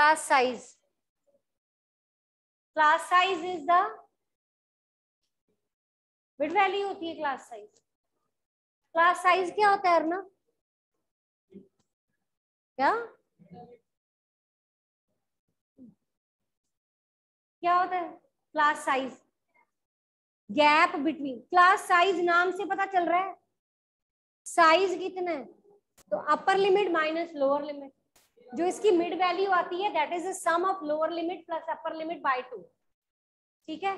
class size. Class size is the mid value होती है class size. Class size क्या होता है, अर्ना? क्या? क्या होता है? Class size gap between class size नाम से पता चल रहा है? साइज़ कितना है? तो upper limit minus lower limit जो इसकी मिड वैल्यू आती है that is the sum of lower limit plus upper limit by two ठीक है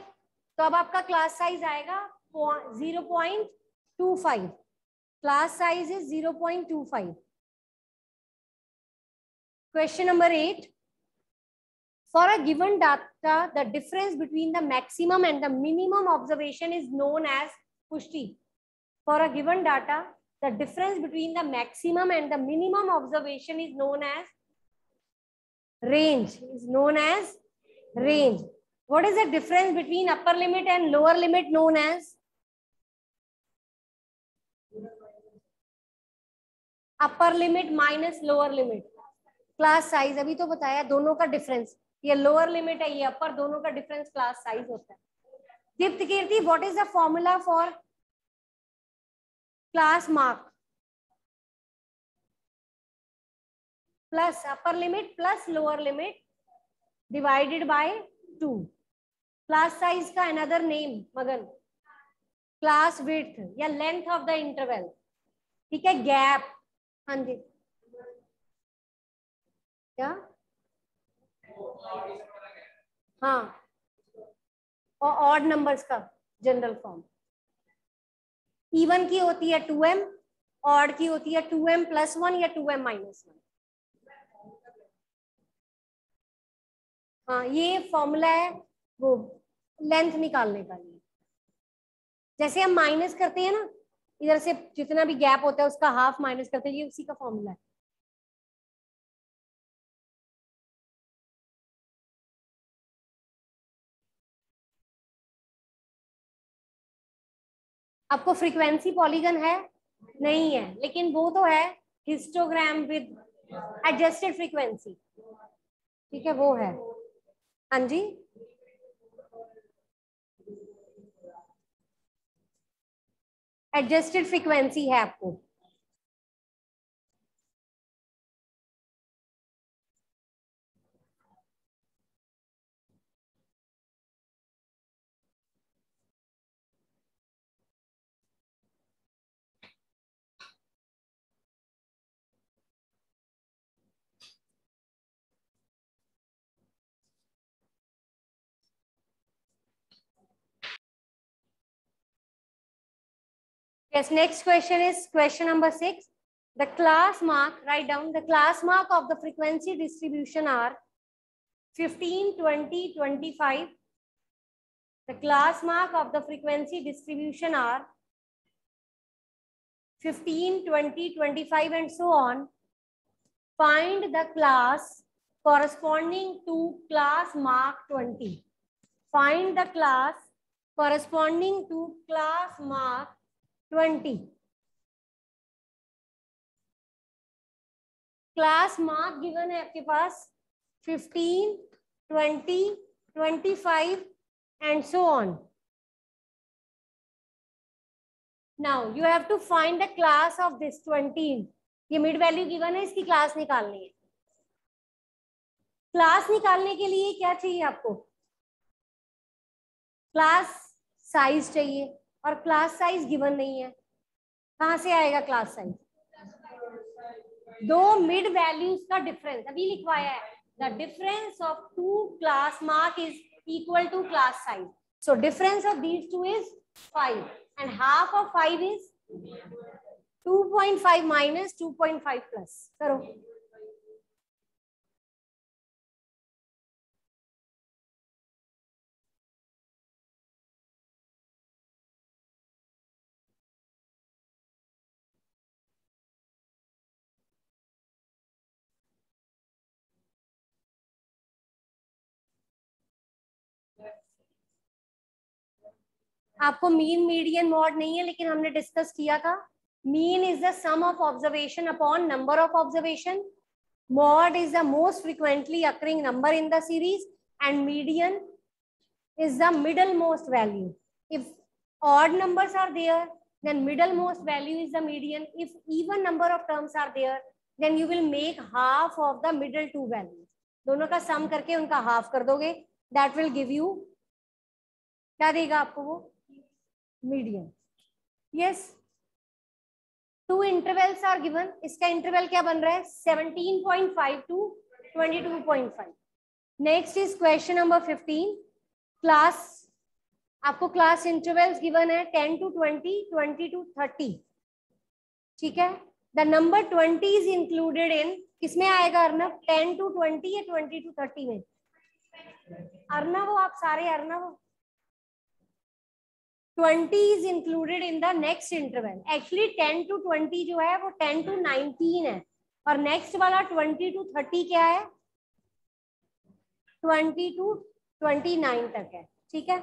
तो अब आपका क्लास साइज़ आएगा zero point two five class size is zero point two five question number eight For a given data, the difference between the maximum and the minimum observation is known as pushti. For a given data, the difference between the maximum and the minimum observation is known as range, is known as range. What is the difference between upper limit and lower limit known as? Upper limit minus lower limit class size अभी तो बताया दोनों का difference ये lower limit है ये अपर दोनों का डिफरेंस क्लास साइज़ होता है Deept Kirti what is the formula for class mark plus upper limit plus lower limit divided by two class size का another name Magan. Class width या length of the interval ठीक है? Gap हाँ जी. क्या? हाँ. और ऑड नंबर्स का जनरल फॉर्म इवन की होती है टू एम ऑड की होती है टू एम प्लस वन या टू एम माइनस वन हाँ ये फॉर्मूला है, वो लेंथ निकालने का लिए। जैसे हम माइनस करते हैं ना, इधर से जितना भी गैप होता है, उसका हाफ़ माइनस करते हैं, ये उसी का फॉर्मूला है। आपको फ्रीक्वेंसी पॉलीगन है? नहीं है, लेकिन वो तो है हिस्टोग्राम विद एडजस्टेड फ्रीक्वेंसी ठीक है, वो है। हाँ जी। एडजस्टेड फ्रीक्वेंसी है आपको। Yes, next question is question number six. The class mark, write down the class mark of the frequency distribution are 15, 20, 25. The class mark of the frequency distribution are 15, 20, 25 and so on. Find the class corresponding to class mark 20. Find the class corresponding to class mark twenty. Class mark given है आपके पास fifteen, twenty twenty five and so on now you have to find the class of this twenty ये mid value given है, इसकी class निकालनी है। Class निकालने के लिए क्या चाहिए आपको? क्लास साइज़ चाहिए। और क्लास साइज़ गिवन नहीं है। कहाँ से आएगा क्लास साइज़ दो मिड वैल्यूज़ का डिफरेंस अभी लिखवाया है। The difference of two class mark is equal to class size so difference of these two is five and half of five is 2.5 minus 2.5 plus करो। आपको मीन मीडियन मॉड नहीं है, लेकिन हमने डिस्कस किया था। Mean is the sum of observation upon number of observation mode is the most frequently occurring number in the series and median is the middle most value if odd number are there then middle most value is the median if even number of terms are there then you will make half of the middle two value दोनों का sum करके उनका half कर दोगे। That will give you क्या देगा आपको वो? Medium. Yes two intervals are given इसका इंटरवल क्या बन रहा है? 17.5 to 22.5 next is question number 15 class आपको क्लास इंटरवल्स गिवन है 10 टू 20 20 टू 30 ठीक है? The number 20 is included in किसमें आएगा अर्नब? 10 टू 20 या 20 टू 30 में? अर्नब आप सारे, Arnab 20 is included in the next interval. Actually 10 to 20 जो है, वो 10 to 19 है। और next वाला 20 to 30 क्या है? 20 to 29 तक है। ठीक है?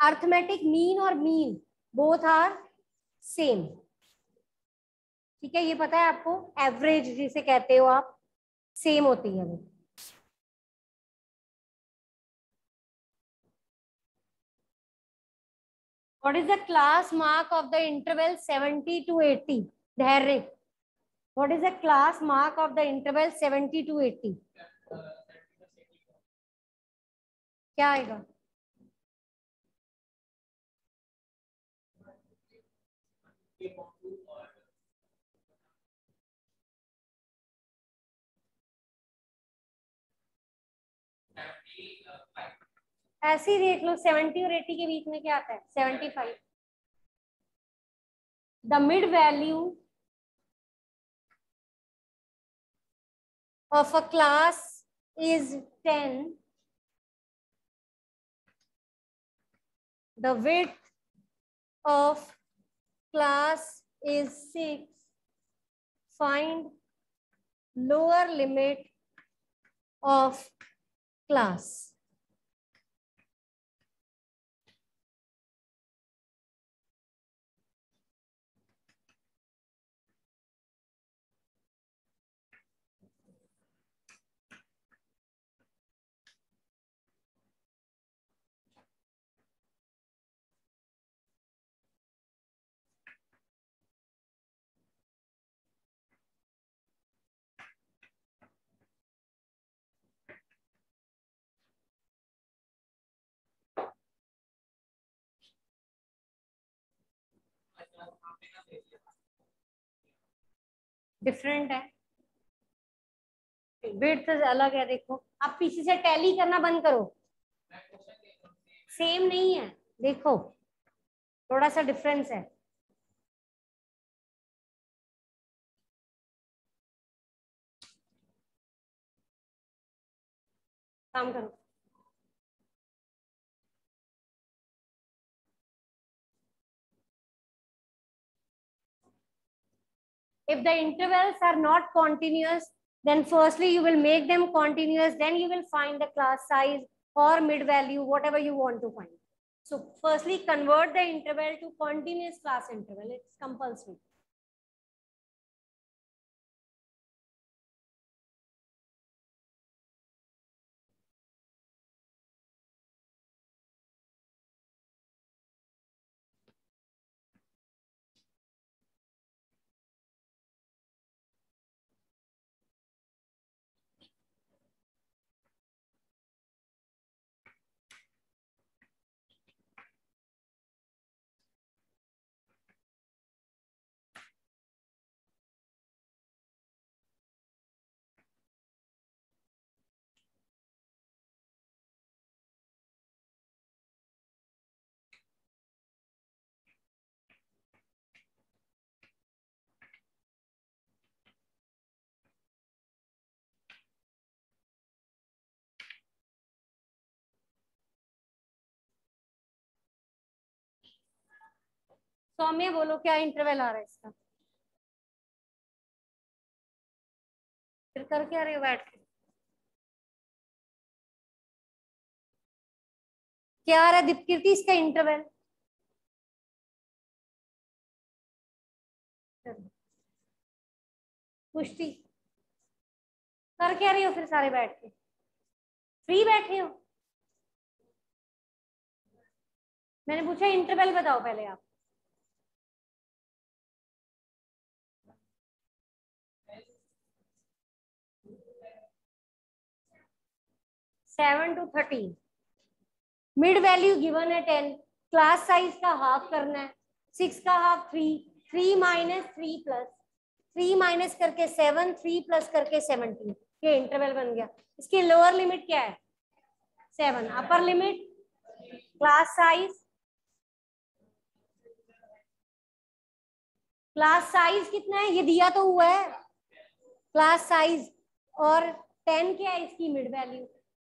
अर्थमेटिक मीन और मीन बोथ आर सेम ठीक है? ये पता है आपको? एवरेज जिसे कहते हो आप सेम होती है वो। What is the class mark of the interval 70 to 80? Dhairik. What is the class mark of the interval 70 to 80? क्या आएगा ऐसी देख लो सेवेंटी और एटी के बीच में क्या आता है? Seventy five the mid value of a class is ten the width of class is six find lower limit of class different है। विड्थ अलग है, देखो। आप पीछे से टैली करना बंद करो। सेम नहीं है। देखो थोड़ा सा डिफरेंस है। काम करो। If the intervals are not continuous then firstly you will make them continuous then you will find the class size or mid value whatever you want to find. So firstly convert the interval to continuous class interval. It's compulsory सौम्य, बोलो, क्या interval आ रहा है इसका? फिर कर क्या रहे हो बैठ के। क्या आ रहा है दीपकीर्ति इसका इंटरवल पुष्टि। कर क्या रही हो फिर सारे बैठ के? फ्री बैठे हो? मैंने पूछा इंटरवल बताओ पहले आप। Seven to thirteen mid value given है टेन क्लास साइज़ का हाफ़ करना है. सिक्स का half three three minus three plus three minus करके सेवन थ्री प्लस करके सेवनटीन ये इंटरवल बन गया. इसकी लोअर लिमिट क्या है? Seven upper limit class size class size कितना है? ये दिया तो हुआ है. क्लास साइज़ और टेन क्या है इसकी मिड वैल्यू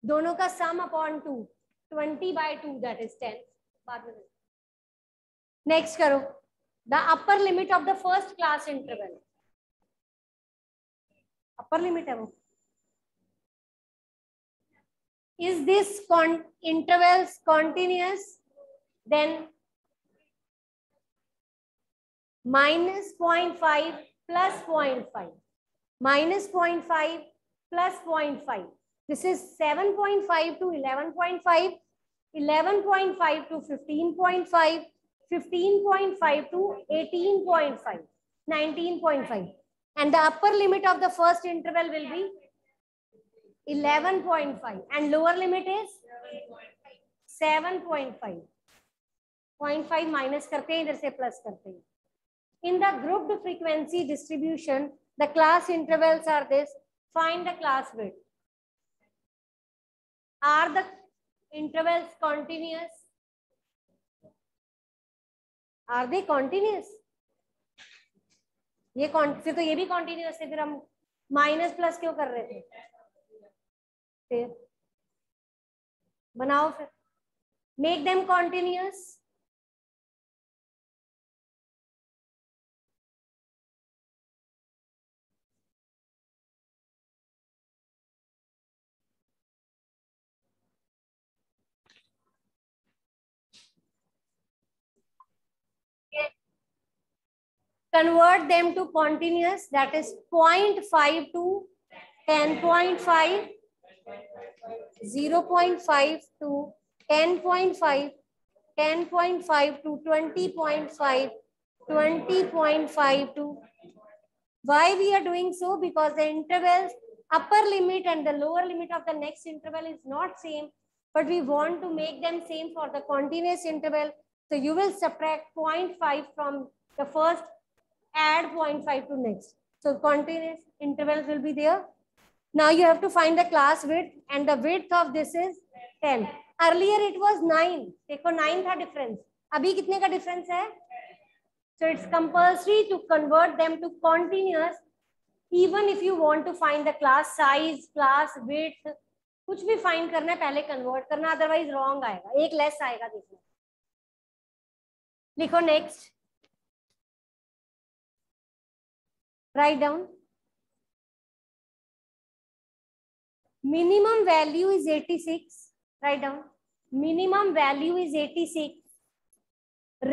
दोनों का sum upon two twenty by two that is ten बाद में नेक्स्ट करो। The upper limit of the first class interval upper limit है वो। Is this con, intervals continuous? Then minus 0.5 plus 0.5 minus 0.5 plus 0.5 this is 7.5 to 11.5 11.5 to 15.5 15.5 to 18.5 19.5 and the upper limit of the first interval will be 11.5 and lower limit is 7.5 0.5 minus करते हैं इधर से plus करते हैं in the grouped frequency distribution the class intervals are this find the class width Are the intervals continuous are they continuous ये फिर तो ये भी continuous है फिर हम माइनस प्लस क्यों कर रहे थे फिर बनाओ फिर make them continuous convert them to continuous that is 0.5 to 10.5 0.5 to 10.5, 10.5 to 20.5, 20.5 to. Why we are doing so? Because the intervals, upper limit and the lower limit of the next interval is not same, but we want to make them same for the continuous interval. So you will subtract 0.5 from the first, add 0.5 to next. So continuous intervals will be there. Now you have to find the class width and the width of this is 10. Earlier it was 9. देखो 9 था difference. अभी कितने का difference है? So it's compulsory to convert them to continuous even if you want to find the class size, class width, कुछ भी find करना है पहले convert करना otherwise wrong आएगा एक less आएगा देखना लिखो next write down minimum value is 86 write down minimum value is 86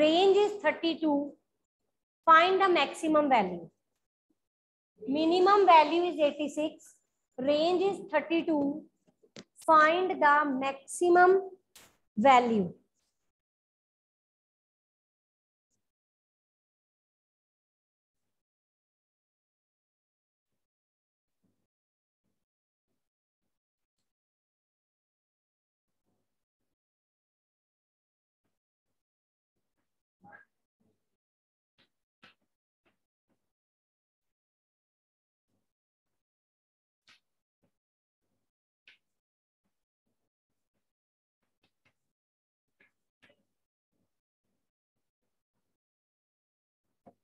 range is 32 find the maximum value minimum value is 86 range is 32 find the maximum value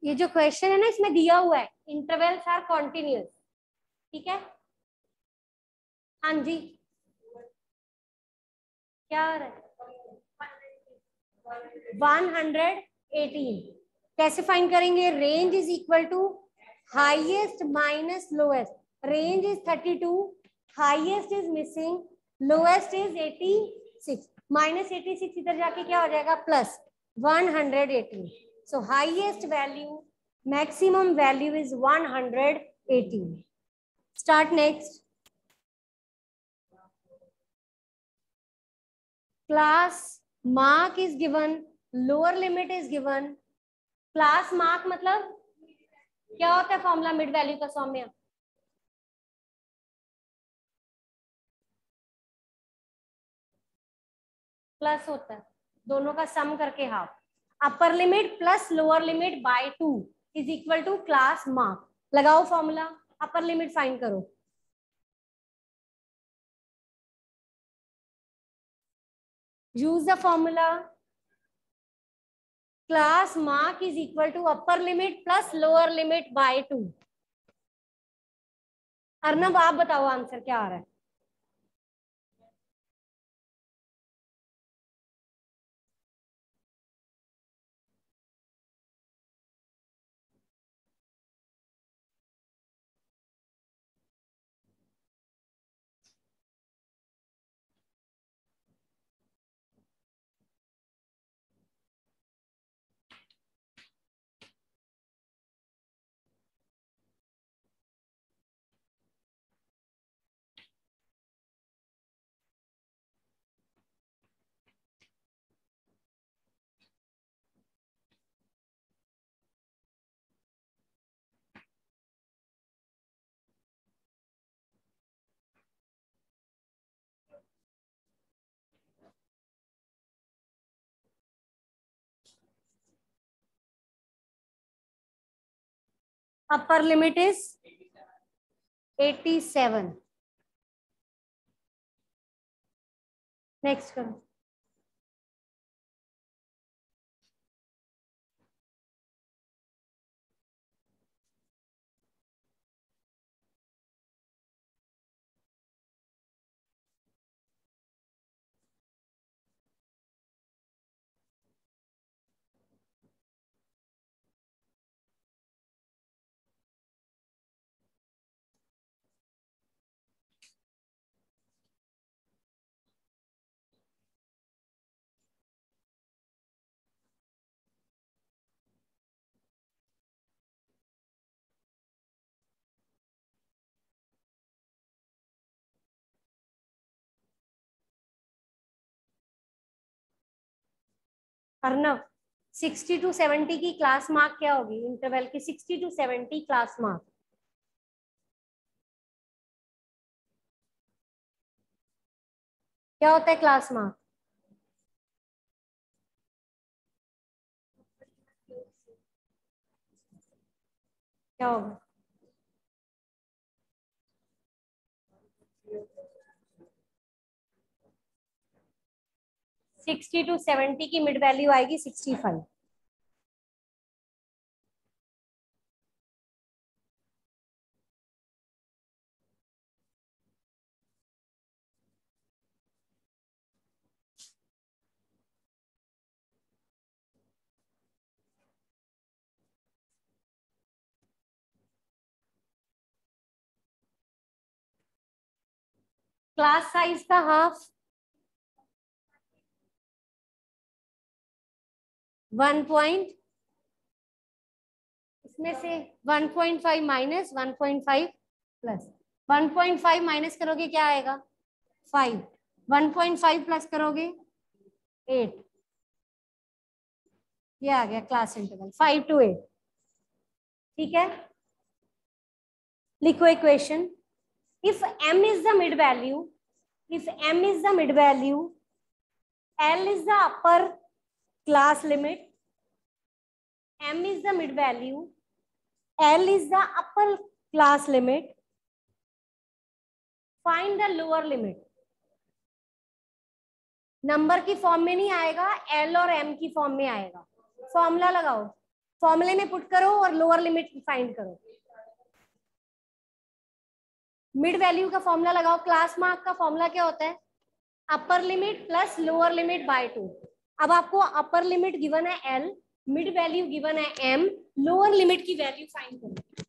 ये जो क्वेश्चन है ना, इसमें दिया हुआ है इंटरवल्स आर कॉन्टिन्यूस ठीक है? हाँ जी। क्या है? वन हंड्रेड एटीन कैसे फाइंड करेंगे range is equal to highest minus lowest range is thirty two highest is missing lowest is eighty six minus eighty six इधर जाके क्या हो जाएगा? Plus one hundred eighteen So highest value, maximum value is 118. Start next. Class mark is given, lower limit is given. Class mark matlab kya hota hai formula mid value ka Saumya plus होता है दोनों का sum करके half upper limit plus lower limit by two is equal to class mark लगाओ formula upper limit find करो. Use the formula. Class mark is equal to upper limit plus lower limit by 2 Arnab, आप बताओ answer क्या आ रहा है? Upper limit is 87 next करो Arnav 60 two 70 की class mark क्या होगी? इंटरवल की 60 टू 70 क्लास मार्क। क्या होता है क्लास मार्क? क्या होगा? सिक्सटी टू सेवेंटी की मिड वैल्यू आएगी सिक्सटी फाइव। क्लास साइज़ का हाफ़। वन पॉइंट इसमें से one point five minus one point five plus one point five minus करोगे क्या आएगा? Five. One point five plus करोगे? एट। ये आ गया class interval. Five to eight. ठीक है? लिखो equation. if m is the mid value, if m is the mid value, l is the upper class limit. M is the mid value. L is the upper class limit. Find the lower limit. Number की form में नहीं आएगा L और M की form में आएगा. Formula लगाओ. फॉर्मूले में पुट करो और लोअर लिमिट फाइंड करो. मिड वैल्यू का फॉर्मूला लगाओ. क्लास मार्क का फॉर्मूला क्या होता है? Upper limit plus lower limit by two अब आपको अपर लिमिट गिवन है एल मिड वैल्यू गिवन है एम लोअर लिमिट की वैल्यू फाइंड करो